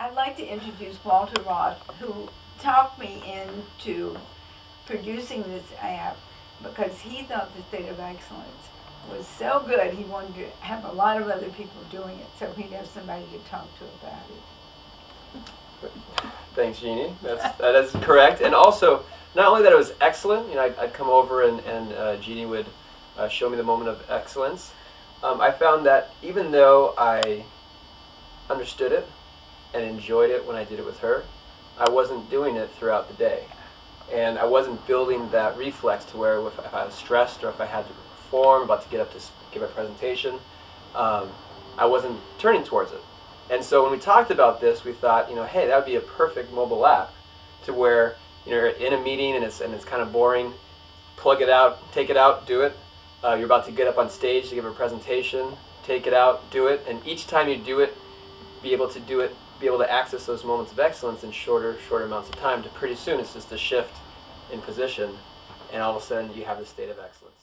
I'd like to introduce Walter Roth, who talked me into producing this app because he thought the State of Excellence was so good, he wanted to have a lot of other people doing it, so he'd have somebody to talk to about it. Thanks, Genie. That's, that is correct. And also, not only that it was excellent, you know, I'd, I'd come over and, and uh, Genie would uh, show me the moment of excellence. Um, I found that even though I understood it and enjoyed it when I did it with her, I wasn't doing it throughout the day. And I wasn't building that reflex to where if, I was stressed or if I had to perform, about to get up to give a presentation, um, I wasn't turning towards it. And so when we talked about this, we thought, you know, hey, that would be a perfect mobile app to where you know, you're in a meeting and it's, and it's kind of boring, plug it out, take it out, do it. Uh, you're about to get up on stage to give a presentation, take it out, do it, and each time you do it, be able to do it, be able to access those moments of excellence in shorter, shorter amounts of time. To pretty soon, it's just a shift in position, and all of a sudden you have the state of excellence.